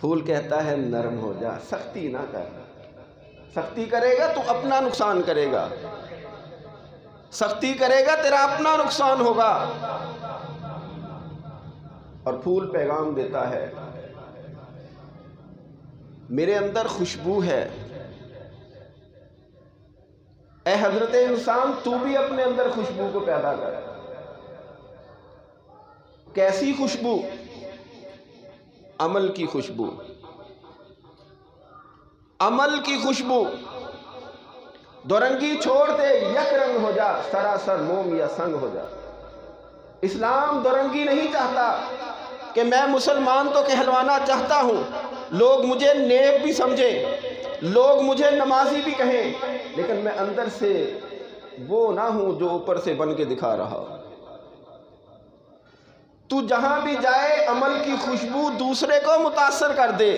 फूल कहता है, नरम हो जा, सख्ती ना कर। सख्ती करेगा तो अपना नुकसान करेगा। सख्ती करेगा, तेरा अपना नुकसान होगा। और फूल पैगाम देता है, मेरे अंदर खुशबू है। ए हज़रत इंसान, तू भी अपने अंदर खुशबू को पैदा कर। कैसी खुशबू? अमल की खुशबू। अमल की खुशबू। दोरंगी छोड़ दे, यक रंग हो जा, सरासर मोम या संग हो जा। इस्लाम दोरंगी नहीं चाहता कि मैं मुसलमान तो कहलवाना चाहता हूँ। लोग मुझे नेक भी समझें, लोग मुझे नमाजी भी कहें, लेकिन मैं अंदर से वो ना हूँ जो ऊपर से बन के दिखा रहा तू जहाँ भी जाए, अमल की खुशबू दूसरे को मुतासर कर दे।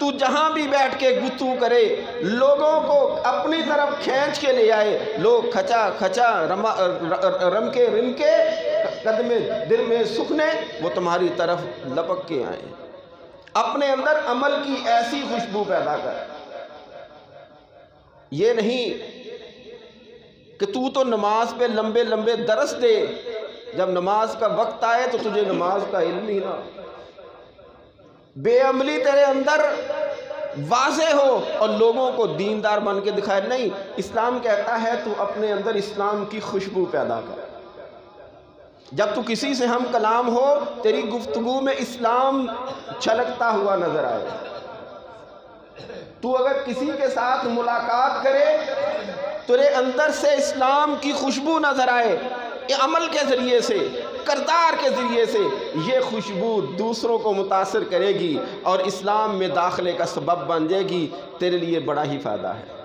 तू जहाँ भी बैठ के गुत्तू करे, लोगों को अपनी तरफ़ खींच के ले आए। लोग खचा खचा, रमा रम के रिम के कदमे, दिल में सुखने, वो तुम्हारी तरफ़ लपक के आए। अपने अंदर अमल की ऐसी खुशबू पैदा कर। ये नहीं कि तू तो नमाज़ पे लंबे लंबे दरस दे जब नमाज़ का वक्त आए तो तुझे नमाज़ का इल्म ही ना। बेअमली तेरे अंदर वाजे हो और लोगों को दीनदार बन के दिखाए। नहीं, इस्लाम कहता है तू अपने अंदर इस्लाम की खुशबू पैदा कर। जब तू किसी से हम कलाम हो, तेरी गुफ्तगु में इस्लाम छलकता हुआ नज़र आए। तू अगर किसी के साथ मुलाकात करे, तेरे अंदर से इस्लाम की खुशबू नज़र आए। अमल के ज़रिए से, करदार के ज़रिए से ये खुशबू दूसरों को मुतासर करेगी और इस्लाम में दाखिले का सबब बन जाएगी, तेरे लिए बड़ा ही फ़ायदा है।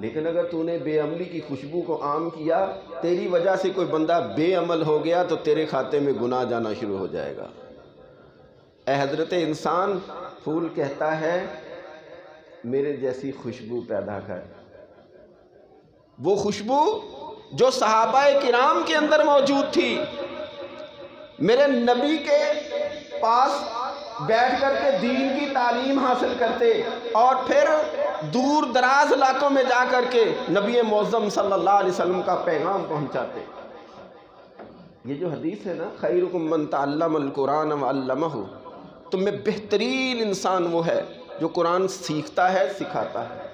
लेकिन अगर तूने बेअमली की खुशबू को आम किया, तेरी वजह से कोई बंदा बेअमल हो गया तो तेरे खाते में गुनाह जाना शुरू हो जाएगा। ए हज़रत इंसान, फूल कहता है, मेरे जैसी खुशबू पैदा कर। वो खुशबू जो सहाबा किराम के अंदर मौजूद थी, मेरे नबी के पास बैठ कर के दीन की तालीम हासिल करते और फिर दूर दराज इलाकों में जा कर के नबी मौज़म सल्लल्लाहु अलैहि वसल्लम का पैगाम पहुंचाते। ये जो हदीस है ना खैरकुमन तल्लमकुरान हो तुम में बेहतरीन इंसान वो है जो कुरान सीखता है, सिखाता है।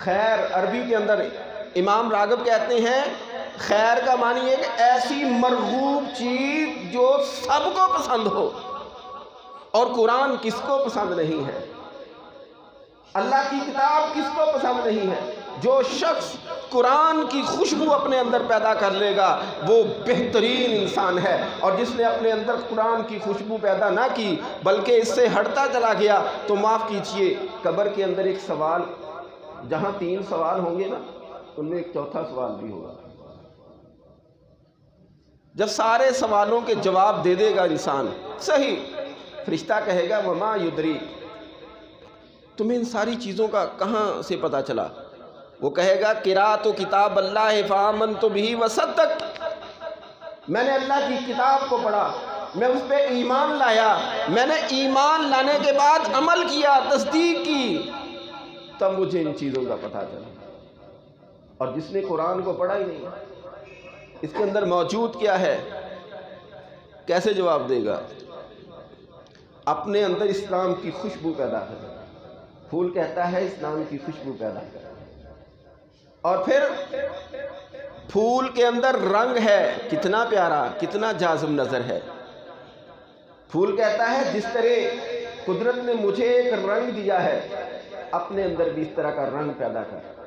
खैर, अरबी के अंदर इमाम रागब कहते हैं, खैर का मानी है कि ऐसी मरगूब चीज़ जो सबको पसंद हो। और कुरान किसको पसंद नहीं है? अल्लाह की किताब किसको पसंद नहीं है? जो शख्स कुरान की खुशबू अपने अंदर पैदा कर लेगा, वो बेहतरीन इंसान है। और जिसने अपने अंदर कुरान की खुशबू पैदा ना की, बल्कि इससे हटता चला गया तो माफ़ कीजिए, कब्र के अंदर एक सवाल, जहाँ तीन सवाल होंगे ना उनमें एक चौथा सवाल भी होगा। जब सारे सवालों के जवाब दे देगा इंसान, सही, फरिश्ता कहेगा वमा युद्री। तुम्हें इन सारी चीज़ों का कहाँ से पता चला? वो कहेगा किरा तो किताब अल्लाह फ़ामन तो भी वसत तक मैंने अल्लाह की किताब को पढ़ा, मैं उस पर ईमान लाया, मैंने ईमान लाने के बाद अमल किया, तस्दीक की। तब मुझे इन चीज़ों का पता चला। और जिसने कुरान को पढ़ा ही नहीं, इसके अंदर मौजूद क्या है? कैसे जवाब देगा? अपने अंदर इस्लाम की खुशबू पैदा कर फूल कहता है, इस्लाम की खुशबू पैदा कर और फिर फूल के अंदर रंग है, कितना प्यारा, कितना जाजम नज़र है। फूल कहता है, जिस तरह कुदरत ने मुझे एक रंग दिया है, अपने अंदर भी इस तरह का रंग पैदा कर।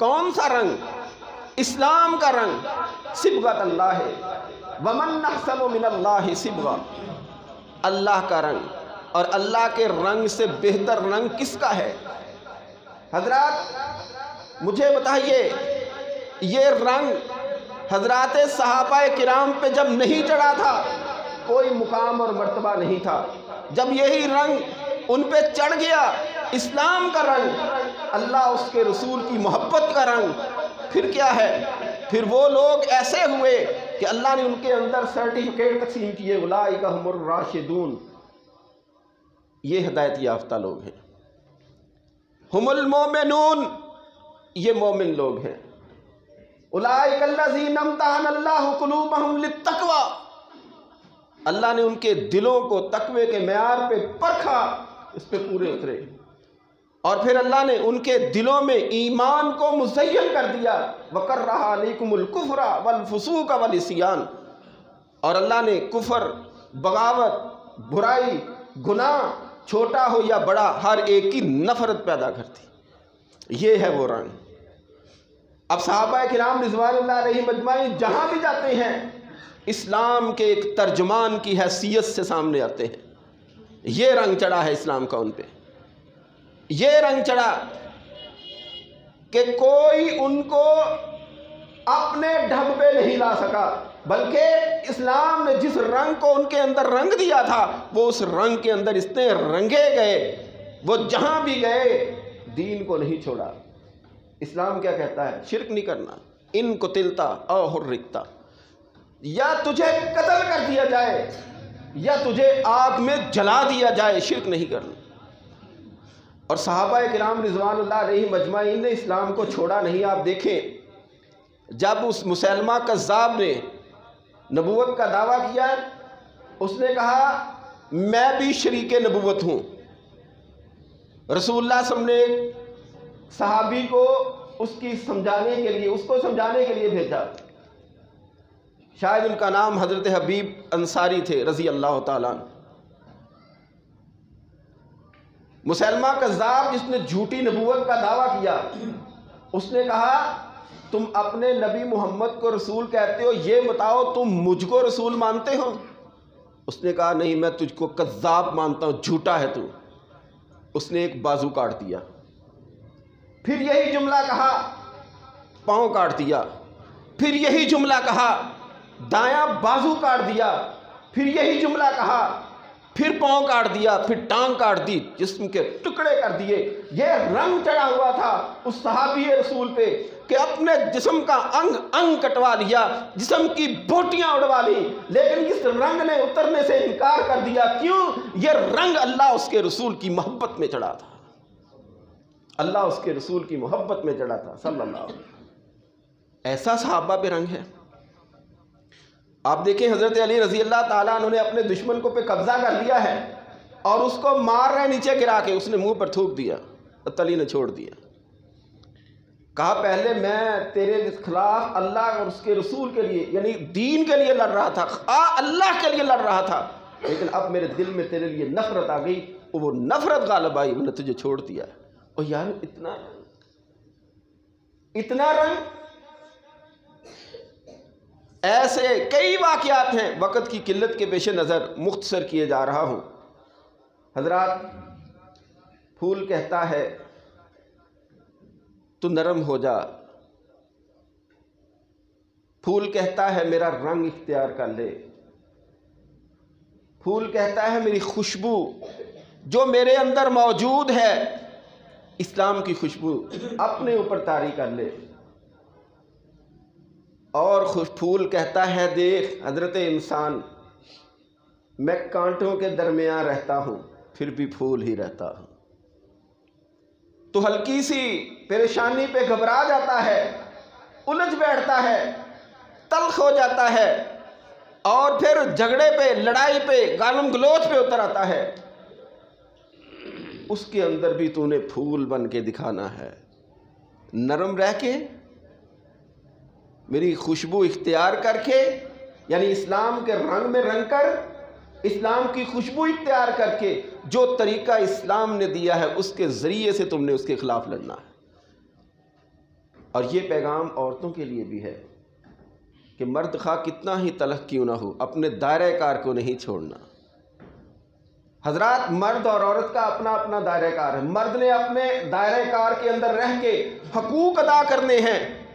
कौन सा रंग? इस्लाम का रंग सिबगत अल्लाह है। वमन मिनल्लाह सिबगा। अल्लाह का रंग। और अल्लाह के रंग से बेहतर रंग किसका है? हज़रत, मुझे बताइए, ये रंग हज़रत सहाबा किराम पे जब नहीं चढ़ा था, कोई मुकाम और मर्तबा नहीं था। जब यही रंग उन पे चढ़ गया, इस्लाम का रंग अल्लाह उसके रसूल की मोहब्बत का रंग फिर क्या है? फिर वो लोग ऐसे हुए कि अल्लाह ने उनके अंदर सर्टिफिकेट तकसीम किए राशिदून। ये हदायत याफ्ता लोग हैं। हमल मोमिनून, ये मोमिन लोग हैं। तकवा अल्लाह ने उनके दिलों को तकवे के मैार पे परखा, इस पे पूरे उतरे। और फिर अल्लाह ने उनके दिलों में ईमान को मुजयन कर दिया। वकर रहा कुफरा वल फसूक वल सियान और अल्लाह ने कुफर, बगावत, बुराई, गुनाह, छोटा हो या बड़ा, हर एक की नफरत पैदा करती ये है वो रंग अब साहबा कराम रिजवान रही मजमाई जहाँ भी जाते हैं, इस्लाम के एक तर्जमान की हैसियत से सामने आते हैं। ये रंग चढ़ा है इस्लाम का उन पर ये रंग चढ़ा कि कोई उनको अपने ढब पे नहीं ला सका, बल्कि इस्लाम ने जिस रंग को उनके अंदर रंग दिया था, वो उस रंग के अंदर इतने रंगे गए। वो जहाँ भी गए, दीन को नहीं छोड़ा। इस्लाम क्या कहता है? शिरक नहीं करना इन को तिलता अहुर्रिकता। या तुझे कत्ल कर दिया जाए, या तुझे आग में जला दिया जाए, शिरक नहीं करना। और साहबा कराम रिजवान मजमाइन ने इस्लाम को छोड़ा नहीं। आप देखें, जब उस मुसलमा कज़ाब ने नबूत का दावा किया, उसने कहा, मैं भी शरीक नबूत हूँ। रसूल्ला ने सहाबी को उसकी समझाने के लिए, उसको समझाने के लिए भेजा। शायद उनका नाम हज़रत हबीब अंसारी थे रज़ी अल्लाह तन मुसलमा कज़ाब जिसने झूठी नबूत का दावा किया, उसने कहा, तुम अपने नबी मोहम्मद को रसूल कहते हो, ये बताओ तुम मुझको रसूल मानते हो? उसने कहा, नहीं, मैं तुझको कज़ाब मानता हूँ, झूठा है तू। उसने एक बाजू काट दिया। फिर यही जुमला कहा, पाँव काट दिया। फिर यही जुमला कहा, दायां बाजू काट दिया। फिर यही जुमला कहा फिर पाँव काट दिया, फिर टांग काट दी, जिस्म के टुकड़े कर दिए। ये रंग चढ़ा हुआ था उस सहाबी रसूल पे कि अपने जिस्म का अंग अंग कटवा लिया, जिस्म की बोटियाँ उड़वा ली। लेकिन इस रंग ने उतरने से इनकार कर दिया, क्यों? ये रंग अल्लाह उसके रसूल की मोहब्बत में चढ़ा था। अल्लाह उसके रसूल की मोहब्बत में चढ़ा था, सल्लल्लाहु अलैहि वसल्लम। ऐसा सहाबा पे रंग है। आप देखें हज़रत अली रज़ी अल्लाह ताला उन्होंने अपने दुश्मन को पे कब्ज़ा कर लिया है और उसको मार रहे नीचे गिरा के उसने मुँह पर थूक दिया तली ने छोड़ दिया। कहा, पहले मैं तेरे खिलाफ अल्लाह और उसके रसूल के लिए, यानी दीन के लिए लड़ रहा था, आ अल्लाह के लिए लड़ रहा था, लेकिन अब मेरे दिल में तेरे लिए नफरत आ गई वो नफरत गालब आई, मैंने तुझे छोड़ दिया और यार, इतना इतना रंग ऐसे कई वाक़ात हैं, वक़्त की किल्लत के पेश नज़र मुख्तसर किए जा रहा हूँ। हजरात फूल कहता है, तू नरम हो जा। फूल कहता है, मेरा रंग इख्तियार कर ले। फूल कहता है, मेरी खुशबू जो मेरे अंदर मौजूद है, इस्लाम की खुशबू अपने ऊपर तारी कर ले। और खुश फूल कहता है, देख, हज़रत इंसान, मैं कांटों के दरमियान रहता हूँ, फिर भी फूल ही रहता हूँ। तो हल्की सी परेशानी पे घबरा जाता है, उलझ बैठता है, तलख हो जाता है, और फिर झगड़े पे, लड़ाई पे, गालम गलोच पे उतर आता है। उसके अंदर भी तूने फूल बन के दिखाना है। नरम रह के मेरी खुशबू इख्तियार करके, यानी इस्लाम के रंग में रंग कर, इस्लाम की खुशबू इख्तियार करके जो तरीका इस्लाम ने दिया है, उसके ज़रिए से तुमने उसके ख़िलाफ़ लड़ना है। और ये पैगाम औरतों के लिए भी है कि मर्द खा कितना ही तलख क्यों ना हो, अपने दायरे कार को नहीं छोड़ना। हजरात, मर्द और औरत का अपना अपना दायरे कार है। मर्द ने अपने दायरे कार के अंदर रह के हकूक अदा करने हैं।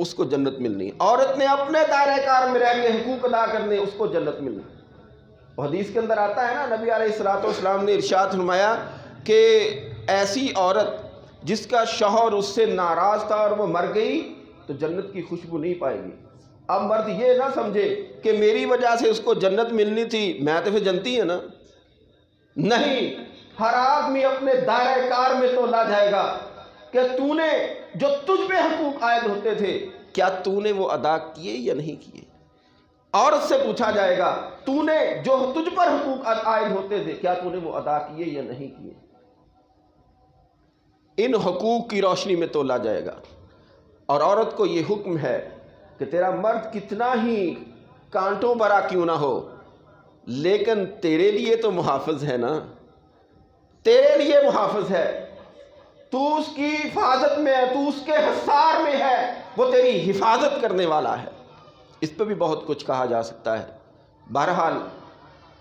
उसको जन्नत मिलनी औरत ने अपने दायरे कार में रह के हकूक अदा करने, उसको जन्नत मिलनी हदीस के अंदर आता है ना, नबी आलतम ने इर्शाद फरमाया कि ऐसी औरत जिसका शोहर उससे नाराज़ था और वह मर गई तो जन्नत की खुशबू नहीं पाएगी। अब मर्द ये ना समझे कि मेरी वजह से उसको जन्नत मिलनी थी, मैं तो फिर जनती है ना। नहीं, हर आदमी अपने दायरे कार में तो ला जाएगा। कि तूने जो तुझ पे हकूक आयद होते थे, क्या तूने वो अदा किए या नहीं किए? औरत से पूछा जाएगा, तूने जो तुझ पर हकूक आयद होते थे, क्या तूने वो अदा किए या नहीं किए? इन हकूक की रोशनी में तोला जाएगा। और औरत को ये हुक्म है कि तेरा मर्द कितना ही कांटों भरा क्यों ना हो, लेकिन तेरे लिए तो मुहाफ़ है ना? तेरे लिए मुहाफ़ है। तू उसकी हिफाजत में है, तू उसके हसार में है, वो तेरी हिफाजत करने वाला है। इस पर भी बहुत कुछ कहा जा सकता है। बहरहाल,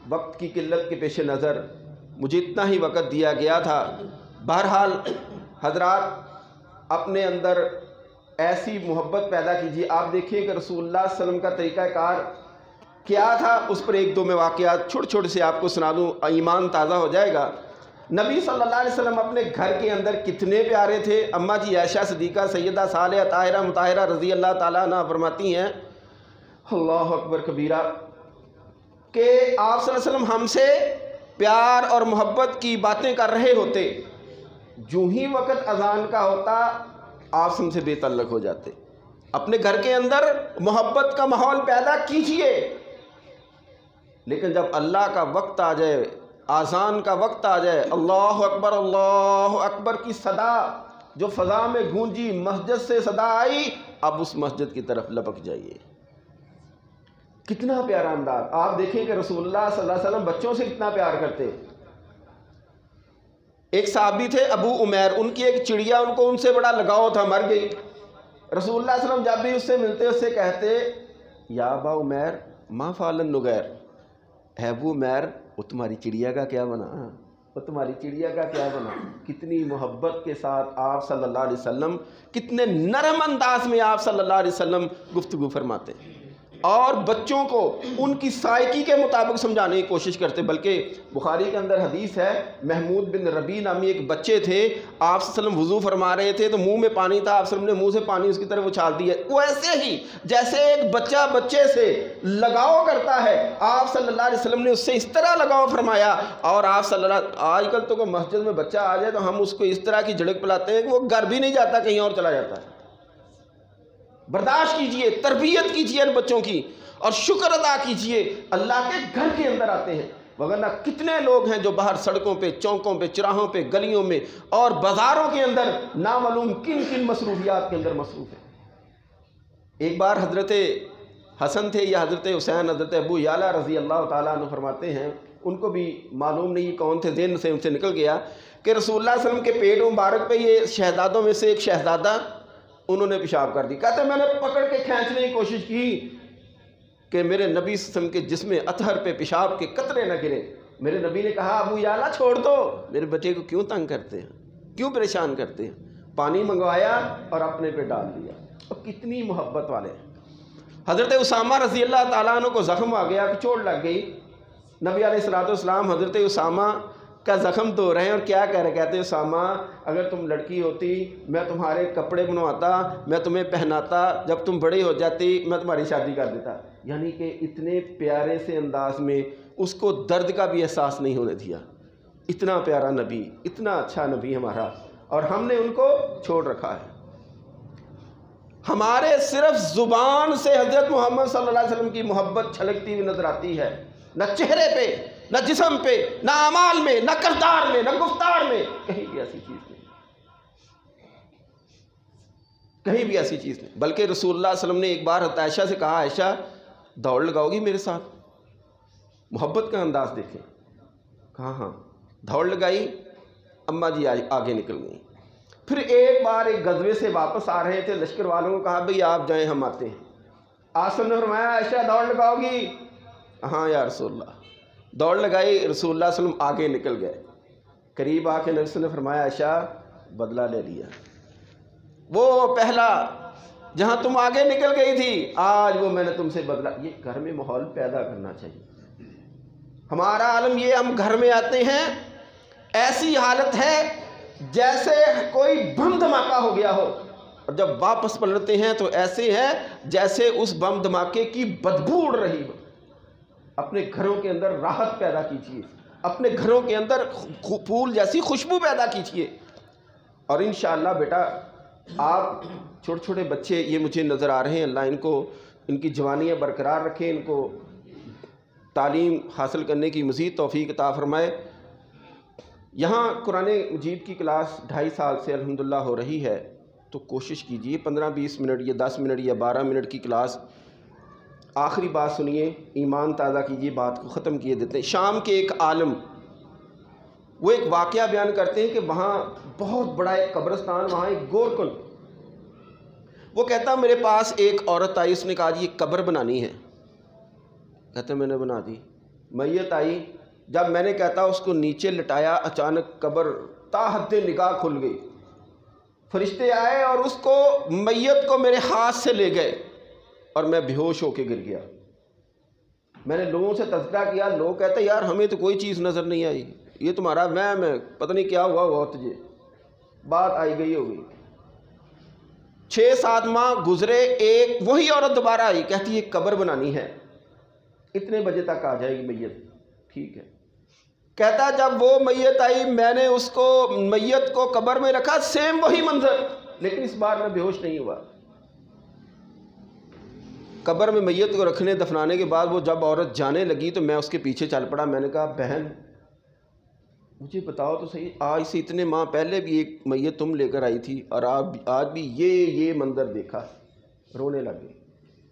वक्त की किल्लत के पेश नज़र मुझे इतना ही वक़्त दिया गया था। बहरहाल, हजरात, अपने अंदर ऐसी मोहब्बत पैदा कीजिए। आप देखिए कि रसूलुल्लाह वसल्लम का तरीक़ाकार क्या था। उस पर एक दो में वाक़ छोटे छोटे से आपको सुना दूँ, ईमान ताज़ा हो जाएगा। नबी सल्लल्लाहु अलैहि वसल्लम अपने घर के अंदर कितने प्यारे थे। अम्मा जी ऐशा सदीक़ा सैदा साल, ताहिरा, मुताहिरा रज़ी अल्लाह ताला फरमाती हैं, अल्लाह अकबर कबीरा, कि आप हमसे प्यार और मोहब्बत की बातें कर रहे होते, जो ही वक़्त अजान का होता, आप हमसे बेतल्लक हो जाते। अपने घर के अंदर मोहब्बत का माहौल पैदा कीजिए, लेकिन जब अल्लाह का वक्त आ जाए आज़ान का वक्त आ जाए। अल्लाह अकबर अल्लाह अकबर की सदा, जो फ़ज़ा में गूंजी, मस्जिद से सदा आई, अब उस मस्जिद की तरफ़ लपक जाइए। कितना प्यारा अंदाज। आप देखें कि रसूलुल्लाह सल्लल्लाहु अलैहि वसल्लम बच्चों से कितना प्यार करते। एक साहबी थे, अबू उमैर, उनकी एक चिड़िया, उनको उनसे बड़ा लगाव था, मर गई। रसूलुल्लाह वसल्लम जब भी उससे मिलते, उससे कहते, या अबा उमैर, माँ फालन नुगैर, है अबू उमैर वो तुम्हारी चिड़िया का क्या बना? वो तुम्हारी चिड़िया का क्या बना? कितनी मोहब्बत के साथ आप सल्लल्लाहु अलैहि वसल्लम, कितने नरम अंदाज में आप सल्लल्लाहु अलैहि वसल्लम गुफ्तगु फरमाते हैं। और बच्चों को उनकी साइकी के मुताबिक समझाने की कोशिश करते, बल्कि बुखारी के अंदर हदीस है, महमूद बिन रबी नामी एक बच्चे थे, आप वज़ू फरमा रहे थे तो मुँह में पानी था, आप ने मुँह से पानी उसकी तरफ़ उछाल दिया। वैसे ही, जैसे एक बच्चा बच्चे से लगाव करता है, आप सल्लल्लाहु अलैहि ने उससे इस तरह लगाव फरमाया, और आप सल्लल्लाहु आजकल तो कोई मस्जिद में बच्चा आ जाए तो हम उसको इस तरह की झड़क पिलाते हैं कि वो घर भी नहीं जाता, कहीं और चला जाता है। बर्दाश्त कीजिए, तरबियत कीजिए इन बच्चों की और शुक्र अदा कीजिए, अल्लाह के घर के अंदर आते हैं। वगरना कितने लोग हैं जो बाहर सड़कों पे, चौकों पे, चराहों पे, गलियों में और बाज़ारों के अंदर नामालूम किन किन मसरूफियात के अंदर मसरूफ़ है? एक बार हज़रत हसन थे या हज़रत हुसैन, हज़रत अबू याला रज़ी अल्लाह तु फरमाते हैं, उनको भी मालूम नहीं कौन थे, जहन से उनसे निकल गया कि रसूल वसल्लम के पेट मुबारक पे ये शहजादों में से एक शहजादा उन्होंने पेशाब कर दी। कहते मैंने पकड़ के खींचने की कोशिश की कि मेरे नबी सम के जिसमें अतहर पे पेशाब के कतरे न गिरे। मेरे नबी ने कहा, अबू याला, छोड़ दो। मेरे बच्चे को क्यों तंग करते हैं? क्यों परेशान करते हैं? पानी मंगवाया और अपने पे डाल दिया। और कितनी मोहब्बत वाले हज़रत उसामा रज़ी अल्लाह तु को ज़ख्म आ गया कि चोट लग गई। नबी सलाम हज़रत उसामा का ज़ख्म धो रहे हैं और क्या कह रहे कहते हैं, सामा, अगर तुम लड़की होती, मैं तुम्हारे कपड़े बनवाता, मैं तुम्हें पहनाता, जब तुम बड़ी हो जाती, मैं तुम्हारी शादी कर देता। यानी कि इतने प्यारे से अंदाज में उसको दर्द का भी एहसास नहीं होने दिया। इतना प्यारा नबी, इतना अच्छा नबी हमारा, और हमने उनको छोड़ रखा है। हमारे सिर्फ़ ज़ुबान से हज़रत मोहम्मद सल्लल्लाहु अलैहि वसल्लम की मोहब्बत छलकती हुई नज़र आती है। न चेहरे पे, न जिसम पे, न अमाल में, न करदार में, न गुफ्तार में, कहीं भी ऐसी चीज़ नहीं। कहीं भी ऐसी चीज़ नहीं। बल्कि रसूलुल्लाह वसल्लम ने एक बार ऐशा से कहा ऐशा दौड़ लगाओगी मेरे साथ? मोहब्बत का अंदाज देखें। कहा हाँ। दौड़ लगाई, अम्मा जी आगे निकल गई। फिर एक बार एक गजबे से वापस आ रहे थे लश्कर वालों को कहा, भाई आप जाएँ, हम आते हैं। आसन ने फरमाया ऐशा दौड़ लगाओगी? हाँ यार रसोल्ला दौड़ लगाई रसूल्ला वसलम आगे निकल गए। करीब आके नबी ने फरमाया ऐशा बदला ले लिया। वो पहला, जहाँ तुम आगे निकल गई थी, आज वो मैंने तुमसे बदला। ये घर में माहौल पैदा करना चाहिए। हमारा आलम ये, हम घर में आते हैं, ऐसी हालत है, जैसे कोई बम धमाका हो गया हो। और जब वापस पलटते हैं तो ऐसे है, जैसे उस बम धमाके की बदबू उड़ रही हो। अपने घरों के अंदर राहत पैदा कीजिए। अपने घरों के अंदर फूल जैसी खुशबू पैदा कीजिए। और इन बेटा, आप छोटे छोटे बच्चे, ये मुझे नज़र आ रहे हैं अल्लाह इनको, इनकी जवानियाँ बरकरार रखें, इनको तालीम हासिल करने की मज़ीद तोफ़ी ता फरमाए। यहाँ कुरान मजीद की क्लास ढाई साल से अल्हम्दुलिल्लाह हो रही है तो कोशिश कीजिए, पंद्रह बीस मिनट या दस मिनट या बारह मिनट की क्लास आखिरी बात सुनिए, ईमान ताज़ा कीजिए, बात को ख़त्म किए देते हैं। शाम के एक आलम, वो एक वाक़ बयान करते हैं कि वहाँ बहुत बड़ा एक कब्रस्तान, वहाँ एक गोरकुन। वो कहता, मेरे पास एक औरत आई, उसने कहा, जी कब्र बनानी है। कहते, मैंने बना दी। मैत आई। जब मैंने कहता, उसको नीचे लटाया, अचानक कब्र ताहद निगाह खुल गई। फरिश्ते आए और उसको मैयत को मेरे हाथ से ले गए। और मैं बेहोश होकर गिर गया। मैंने लोगों से तस्करा किया। लोग कहते, यार, हमें तो कोई चीज़ नज़र नहीं आई। ये तुम्हारा वहम है। पता नहीं क्या हुआ हुआ तुझे। बात आई गई होगी छः सात माह गुजरे, एक वही औरत दोबारा आई। कहती है कब्र बनानी है। इतने बजे तक आ जाएगी मैयत। ठीक है। कहता, जब वो मैयत आई, मैंने उसको, मैयत को कब्र में रखा। सेम वही मंजर। लेकिन इस बार मैं बेहोश नहीं हुआ। कब्र में मैयत को रखने, दफनाने के बाद वो जब औरत जाने लगी तो मैं उसके पीछे चल पड़ा। मैंने कहा, बहन, मुझे बताओ तो सही, आज से इतने माह पहले भी एक मैयत तुम लेकर आई थी और आप आज भी ये ये मंदिर देखा। रोने लगे।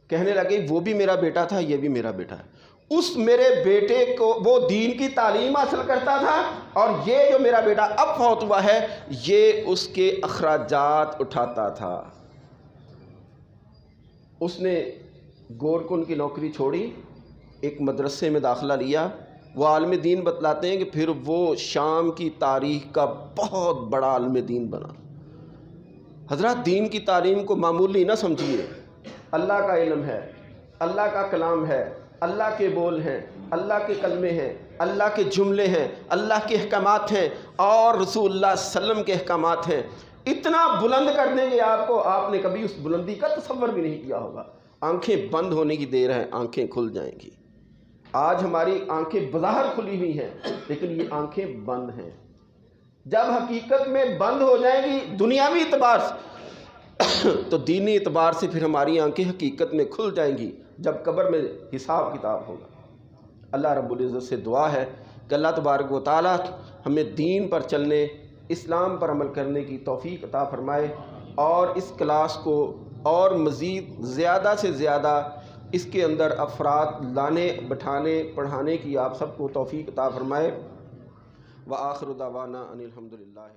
कहने लगे, वो भी मेरा बेटा था, ये भी मेरा बेटा है। उस मेरे बेटे को, वो दीन की तालीम हासिल करता था और ये जो मेरा बेटा अब फौत हुआ है, ये उसके अखराजात उठाता था। उसने गोरकुन की नौकरी छोड़ी, एक मदरसे में दाखिला लिया। वो आलम दीन बतलाते हैं कि फिर वो शाम की तारीख का बहुत बड़ा आलम दीन बना। हज़रत, दीन की तालीम को मामूली ना समझिए। अल्लाह का इलम है, अल्लाह का कलाम है, अल्लाह के बोल हैं, अल्लाह के कलमे हैं, अल्लाह के जुमले हैं, अल्लाह के अहकाम हैं और रसूलुल्लाह सल्लम के अहकाम हैं। इतना बुलंद कर देंगे आपको, आपने कभी उस बुलंदी का तस्वर भी नहीं किया होगा। आँखें बंद होने की देर है, आँखें खुल जाएँगी। आज हमारी आँखें बाहर खुली हुई हैं, लेकिन ये आँखें बंद हैं। जब हकीकत में बंद हो जाएँगी दुनियावी इतबार से तो दीनी इतबार से फिर हमारी आँखें हकीकत में खुल जाएँगी, जब कब्र में हिसाब किताब होगा। अल्लाह रब्ज़त से दुआ है कि अल्लाह तबारक व हमें दीन पर चलने, इस्लाम पर अमल करने की तोफ़ी अता फ़रमाए और इस क्लास को और मज़ीद ज़्यादा से ज़्यादा इसके अंदर अफराद लाने, बैठाने, पढ़ाने की आप सबको तोफ़ी अता फ़रमाए। व आखिर दावाना अनिलहमदिल्ला